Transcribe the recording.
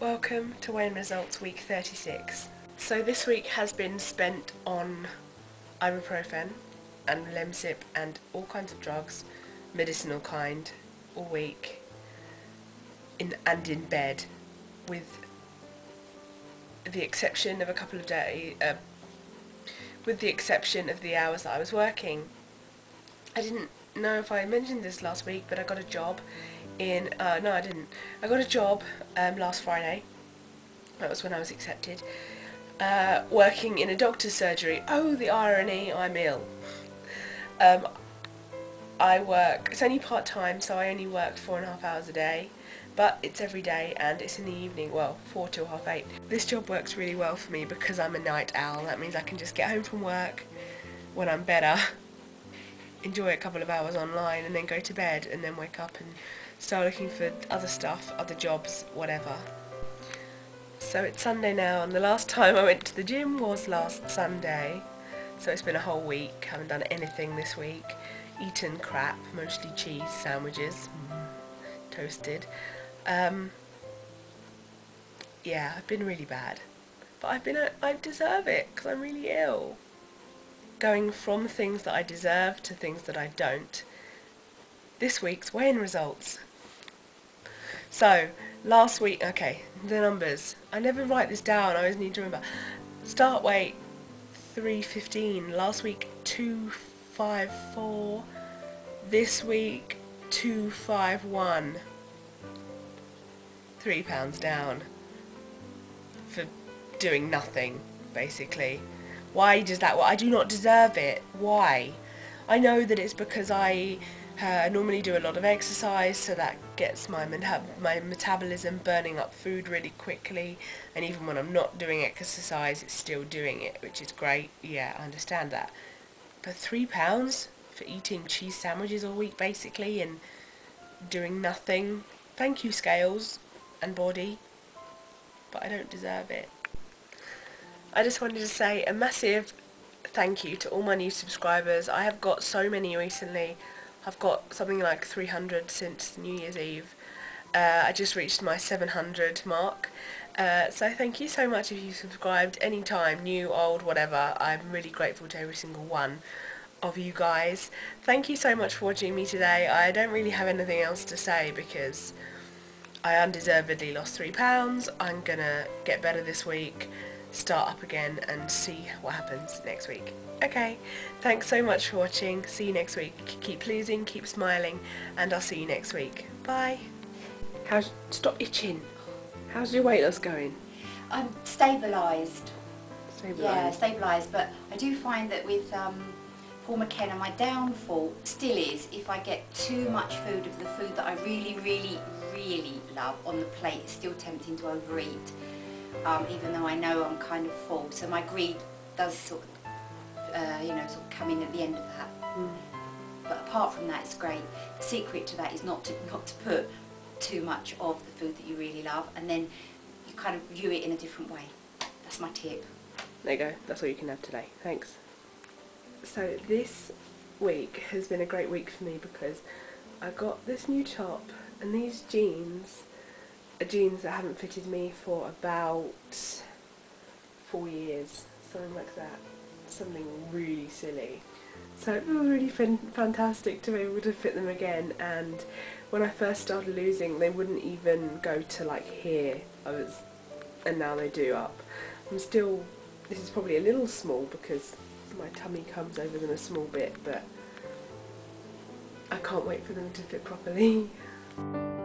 Welcome to Weighing Results week 36. So this week has been spent on ibuprofen and Lemsip and all kinds of drugs, medicinal kind, all week, in and in bed, with the exception of a couple of days, uh, with the exception of the hours that I was working. I didn't know if I mentioned this last week, but I got a job in, uh, no I didn't, I got a job um, last Friday, that was when I was accepted, uh, working in a doctor's surgery. Oh, the irony, I'm ill. Um, I work, it's only part-time, so I only work four and a half hours a day, but it's every day and it's in the evening, well, four till half eight. This job works really well for me because I'm a night owl. That means I can just get home from work when I'm better, enjoy a couple of hours online and then go to bed and then wake up and start looking for other stuff, other jobs, whatever. So it's Sunday now and the last time I went to the gym was last Sunday. So it's been a whole week, haven't done anything this week. Eaten crap, mostly cheese sandwiches, mm, toasted. Um, yeah, I've been really bad. But I've been, I deserve it because I'm really ill. Going from things that I deserve to things that I don't. This week's weighing results. So, last week, okay, the numbers. I never write this down, I always need to remember. Start weight, 315. Last week, 254. This week, 251. Three pounds down. For doing nothing, basically. Why does that, well, I do not deserve it. Why? I know that it's because I uh, I normally do a lot of exercise so that gets my, my metabolism burning up food really quickly and even when I'm not doing exercise it's still doing it which is great, yeah I understand that. But three pounds for eating cheese sandwiches all week basically and doing nothing, thank you scales and body but I don't deserve it. I just wanted to say a massive thank you to all my new subscribers. I have got so many recently. I've got something like 300 since New Year's Eve. Uh, I just reached my 700 mark. Uh, so thank you so much if you subscribed anytime, new, old, whatever. I'm really grateful to every single one of you guys. Thank you so much for watching me today. I don't really have anything else to say because I undeservedly lost three pounds. I'm gonna get better this week start up again and see what happens next week. Okay, thanks so much for watching. See you next week. Keep losing, keep smiling, and I'll see you next week. Bye. How's, stop itching. How's your weight loss going? I'm stabilised. Stabilised? Yeah, stabilised, but I do find that with um, Paul McKenna, my downfall still is if I get too much food of the food that I really, really, really love on the plate, it's still tempting to overeat um, even though I know I'm kind of full. So my greed does sort of, uh, you know, sort of come in at the end of that. Mm. But apart from that, it's great. The secret to that is not to, not to put too much of the food that you really love and then you kind of view it in a different way. That's my tip. There you go. That's all you can have today. Thanks. So this week has been a great week for me because I got this new top and these jeans jeans that haven't fitted me for about four years, something like that, something really silly. So it was really fantastic to be able to fit them again and when I first started losing they wouldn't even go to like here, I was, and now they do up. I'm still, this is probably a little small because my tummy comes over them a small bit but I can't wait for them to fit properly.